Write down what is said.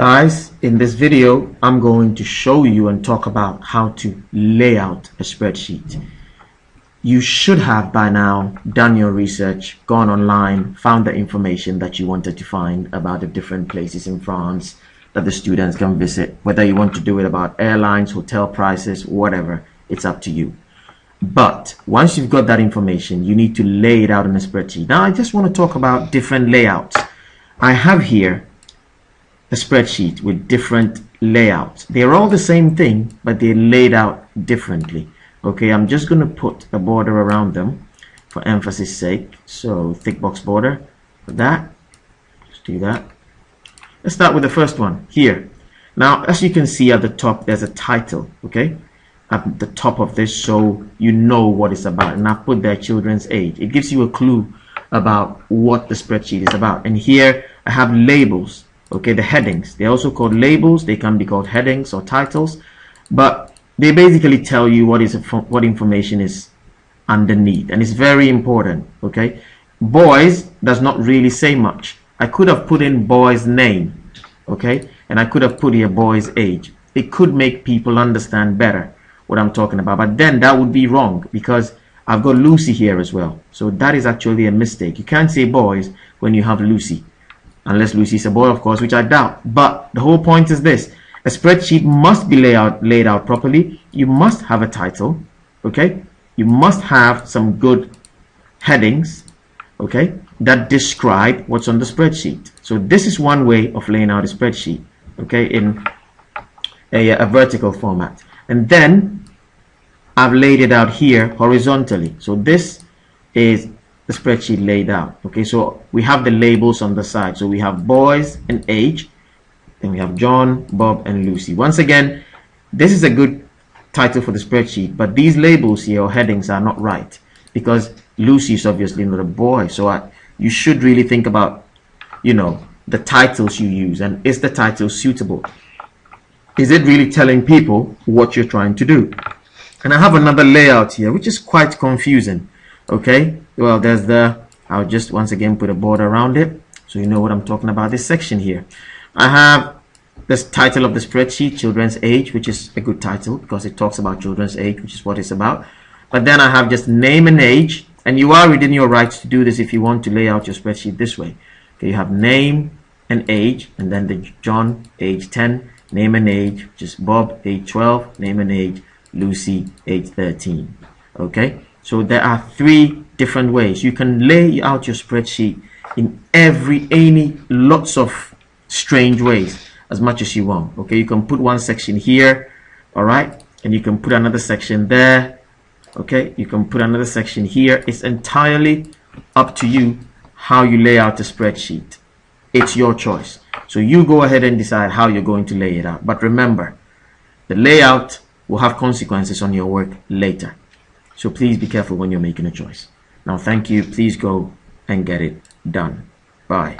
Guys, in this video, I'm going to show you and talk about how to lay out a spreadsheet. You should have by now done your research, gone online, found the information that you wanted to find about the different places in France that the students can visit. Whether you want to do it about airlines, hotel prices, whatever, it's up to you. But once you've got that information, you need to lay it out in a spreadsheet. Now, I just want to talk about different layouts. I have here a spreadsheet with different layouts. They're all the same thing, but they're laid out differently. Okay, I'm just going to put a border around them for emphasis sake. So thick box border for that. Let's do that. Let's start with the first one here. Now, as you can see at the top, there's a title. Okay, at the top of this, so you know what it's about. And I put their children's age. It gives you a clue about what the spreadsheet is about. And here I have labels okay the headings. They're also called labels. They can be called headings or titles. But they basically tell you what is what information is underneath. And it's very important okay? Boys does not really say much. I could have put in boy's name okay? And I could have put here boy's age. It could make people understand better what I'm talking about. But then that would be wrong because I've got Lucy here as well. So that is actually a mistake. You can't say boys when you have Lucy unless Lucy is a boy, of course, which I doubt. But the whole point is this. A spreadsheet must be laid out, laid out properly. You must have a title, okay? You must have some good headings, okay, that describe what's on the spreadsheet. So this is one way of laying out a spreadsheet, okay, in a, a vertical format. And then I've laid it out here horizontally. So this is the spreadsheet laid out. Okay, so we have the labels on the side. So we have boys and age. Then we have John, Bob, and Lucy. Once again, this is a good title for the spreadsheet, but these labels here or headings are not right because Lucy is obviously not a boy. So I, you should really think about, you know, the titles you use and is the title suitable? Is it really telling people what you're trying to do? And I have another layout here, which is quite confusing. Okay, well there's the I'll just once again put a border around it so you know what I'm talking about this section here. I have this title of the spreadsheet children's age which is a good title because it talks about children's age which is what it's about. But then I have just name and age and you are within your rights to do this if you want to lay out your spreadsheet this way. Okay you have name and age and then the John age 10 name and age just Bob age 12 name and age Lucy age 13 okay so there are three different ways. You can lay out your spreadsheet in every, any, lots of strange ways as much as you want. Okay, you can put one section here, all right, and you can put another section there. Okay, you can put another section here. It's entirely up to you how you lay out the spreadsheet. It's your choice. So you go ahead and decide how you're going to lay it out. But remember, the layout will have consequences on your work later. So please be careful when you're making a choice. Now, thank you. Please go and get it done. Bye.